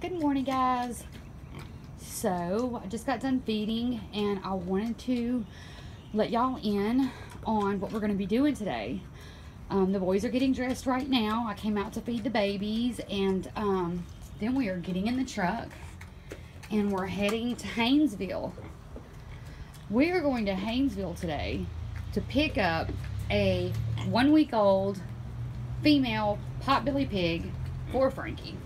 Good morning, guys. So, I just got done feeding and I wanted to let y'all in on what we're going to be doing today. Um, the boys are getting dressed right now. I came out to feed the babies and um, then we are getting in the truck and we're heading to Haynesville. We are going to Haynesville today to pick up a one week old female potbelly pig for Frankie.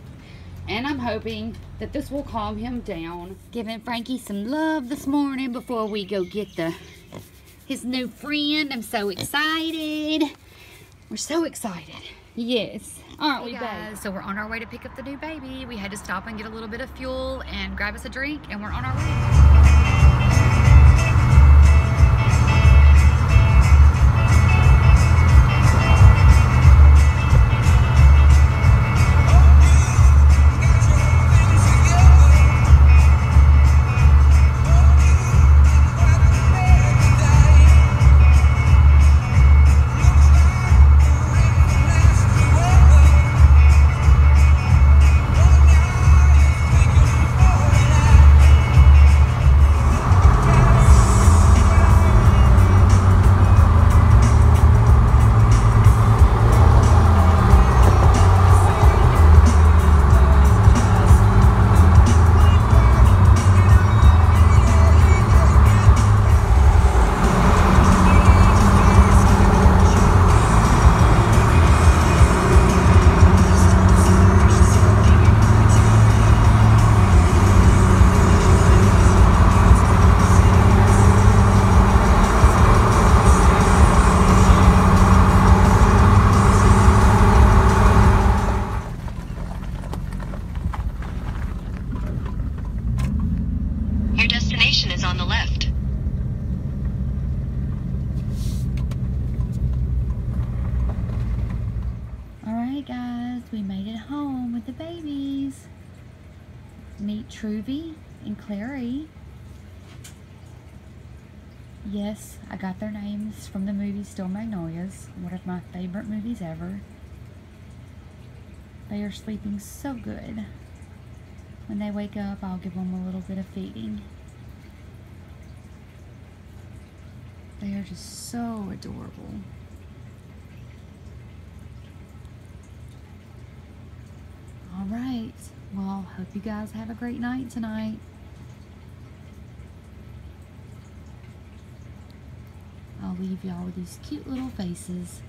And I'm hoping that this will calm him down. Giving Frankie some love this morning before we go get the his new friend. I'm so excited. We're so excited. Yes. Aren't we, guys? So we're on our way to pick up the new baby. We had to stop and get a little bit of fuel and grab us a drink, and we're on our way. Is on the left. Alright guys, we made it home with the babies. Meet Truvy and Clairee. Yes, I got their names from the movie Steel Magnolias, one of my favorite movies ever. They are sleeping so good. When they wake up, I'll give them a little bit of feeding. They are just so adorable. All right. Well, hope you guys have a great night tonight. I'll leave y'all with these cute little faces.